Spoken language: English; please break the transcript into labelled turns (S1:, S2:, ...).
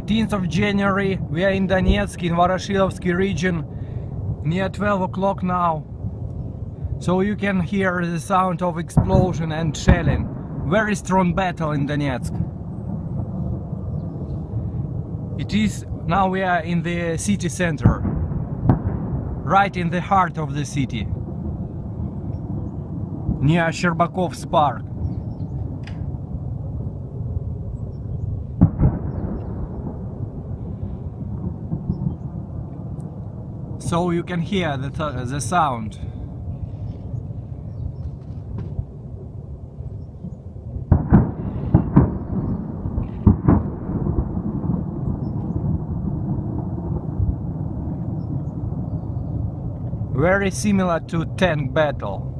S1: 18th of January, we are in Donetsk, in Voroshilovsky region, near 12 o'clock now. So you can hear the sound of explosion and shelling. Very strong battle in Donetsk. It is, now we are in the city center, right in the heart of the city, near Sherbakov's park. So you can hear the, the sound. Very similar to tank battle.